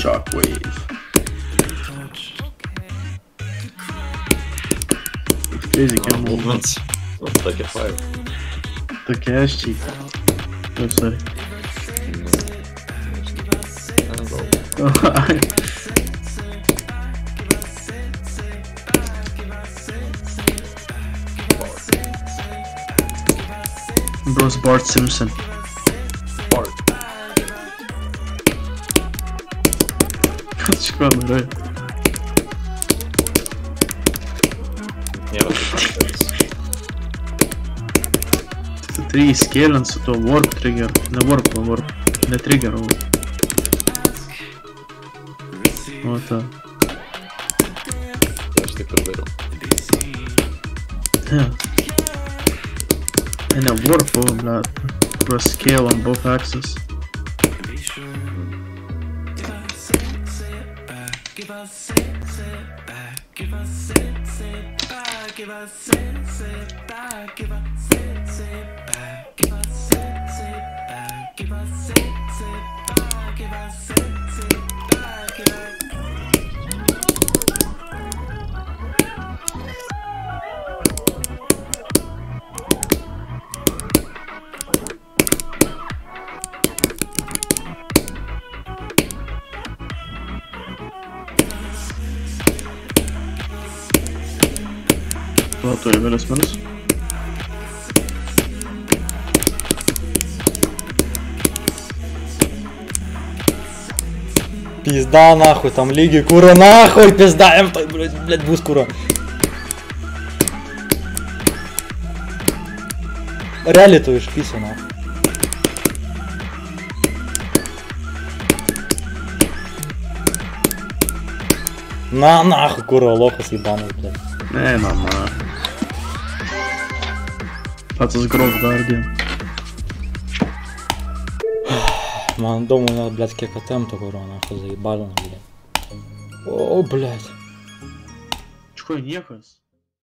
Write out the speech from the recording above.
Shockwave. Crazy camel. Movements. Looks like a fire. The Takashi. I'm oh, sorry. Bros Bart Simpson. Tu turi įskėlint su tuo warp trigger. Ne warp, o warp. Ne trigger, o... O ta. Aš taip ir dariau. Yeah. And a warp, give us it, sit back, give us it, sit back, give us it, sit back, give us it, sit back, give us it, sit back, give us it, sit back, give us it, sit back, give us O, tu jau minus minus. Пизда нахуй, там лиги кура нахуй, пизда, им так, блядь, блядь, бус кура. Реалитуешь, писа нахуй. На нахуй, кура, лохас ебаный, блядь. Ne, Dat is Grove Ман, думаю, надо, блядь, кекотем такого нахуй заебали, блядь. О, блядь. Чего, нехас?